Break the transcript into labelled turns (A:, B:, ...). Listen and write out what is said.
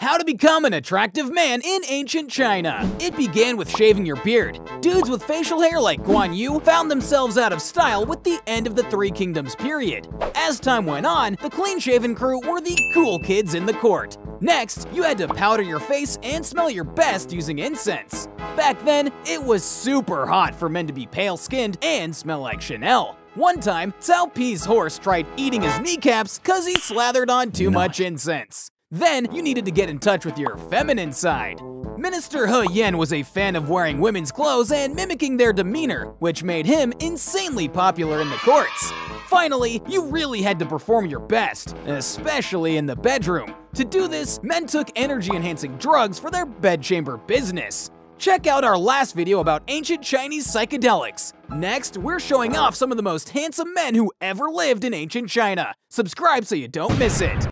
A: How to become an attractive man in ancient China. It began with shaving your beard. Dudes with facial hair like Guan Yu found themselves out of style with the end of the Three Kingdoms period. As time went on, the clean-shaven crew were the cool kids in the court. Next, you had to powder your face and smell your best using incense. Back then, it was super hot for men to be pale-skinned and smell like Chanel. One time, Cao Pi's horse tried eating his kneecaps cause he slathered on too much incense. Then, you needed to get in touch with your feminine side. Minister He Yan was a fan of wearing women's clothes and mimicking their demeanor, which made him insanely popular in the courts. Finally, you really had to perform your best, especially in the bedroom. To do this, men took energy-enhancing drugs for their bedchamber business. Check out our last video about ancient Chinese psychedelics. Next, we're showing off some of the most handsome men who ever lived in ancient China. Subscribe so you don't miss it.